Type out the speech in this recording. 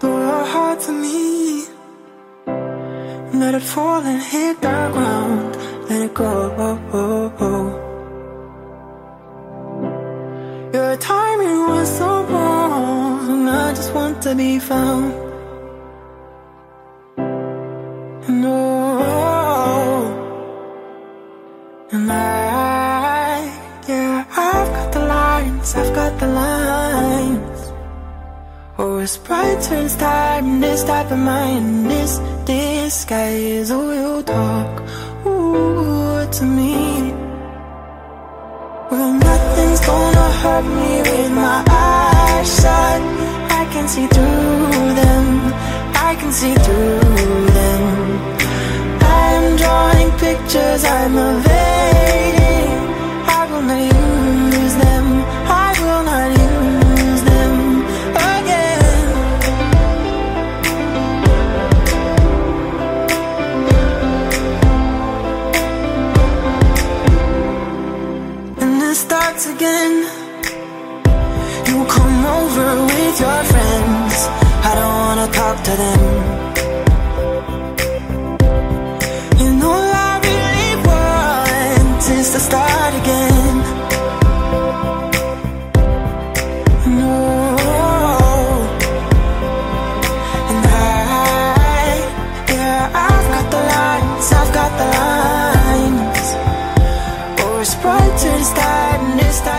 to me Let it fall and hit the ground. Let it go Your timing was so wrong I just want to be found. No And I, yeah, I've got the lines, I've got the lines It's bright turns in this type of mind This disguise, oh, you talk, ooh, to me Well, nothing's gonna hurt me with my eyes shut. I can see through them, I can see through them. I'm drawing pictures, I'm evading starts again. You come over with your friends. I don't wanna talk to them. And all I really want is to start honest. time.